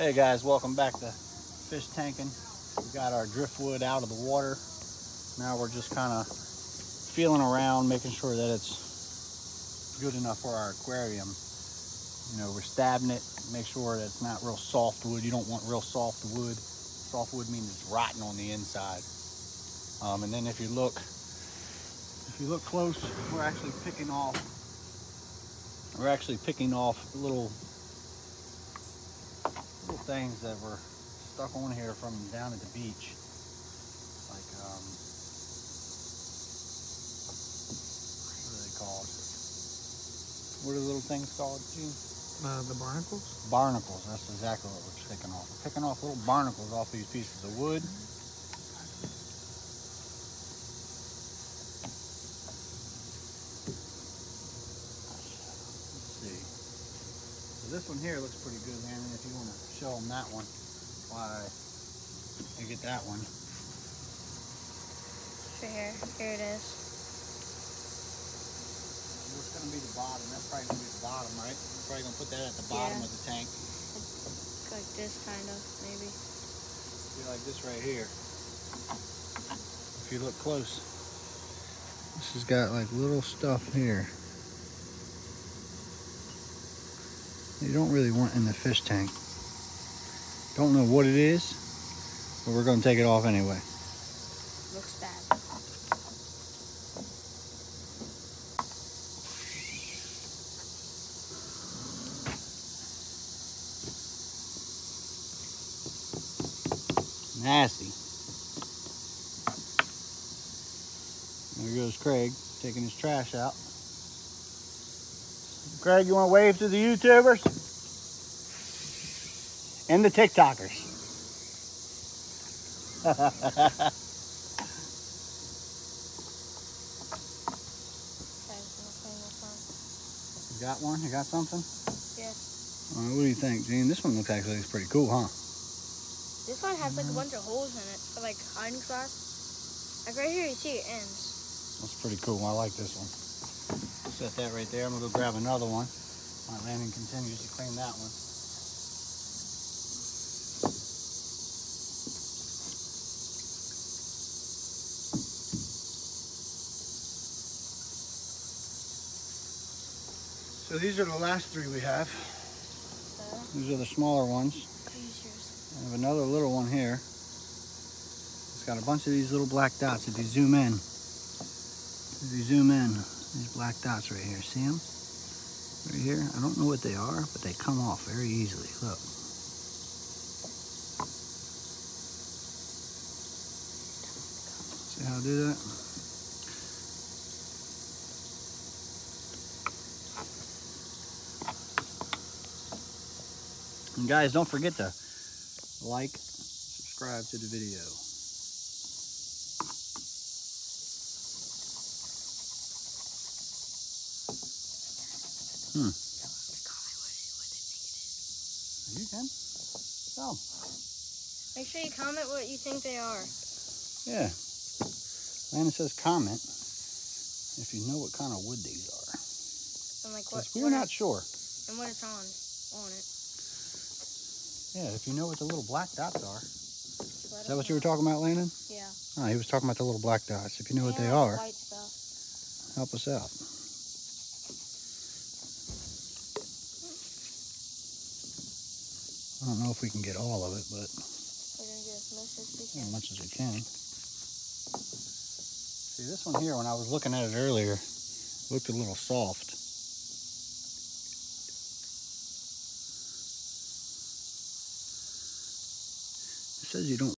Hey guys, welcome back to Fishtankin. We got our driftwood out of the water. Now we're just kind of feeling around, making sure that it's good enough for our aquarium. You know, we're stabbing it, make sure that it's not real soft wood. You don't want real soft wood. Soft wood means it's rotten on the inside. Um, and then if you look, if you look close, we're actually picking off, we're actually picking off little little things that were stuck on here from down at the beach. Like, um, what are they called? What are the little things called, Gene? Uh, the barnacles? Barnacles, that's exactly what we're picking off. We're picking off little barnacles off these pieces of wood. Let's see. So this one here looks pretty good, man. If you want to show them that one, why you get that one. Right here. Here it is. What's gonna be the bottom? That's probably gonna be the bottom, right? We're probably gonna put that at the bottom Yeah. of the tank. Like this kind of, maybe. Be like this right here. If you look close, this has got like little stuff here. You don't really want in the fish tank. Don't know what it is, but we're gonna take it off anyway. Looks bad. Nasty. There goes Craig taking his trash out. Craig, you want to wave to the YouTubers? And the TikTokers. Okay, so I'm putting this on. You got one? You got something? Yeah. Uh, what do you think, Gene? This one looks actually pretty cool, huh? This one has like a bunch of holes in it for like hiding spots. Like right here, you see it ends. That's pretty cool. I like this one. Set that right there. I'm gonna go grab another one. My Landon continues to clean that one. So these are the last three we have. These are the smaller ones. I have another little one here. It's got a bunch of these little black dots. If you zoom in, if you zoom in, these black dots right here, see them? Right here. I don't know what they are, but they come off very easily. Look. See how I do that? And guys, don't forget to like, subscribe to the video. Hmm. You can. Oh, Make sure you comment what you think they are. yeah. Landon says comment if you know what kind of wood these are. And like what, 'Cause we're what not sure. and what it's on on it. Yeah, if you know what the little black dots are. Is that what you were talking about, Landon? Yeah. Oh, he was talking about the little black dots. If you know what they are, White stuff. help us out. I don't know if we can get all of it, but We're gonna get as much as we as can. much as we can. See, this one here, when I was looking at it earlier, looked a little soft. It says you don't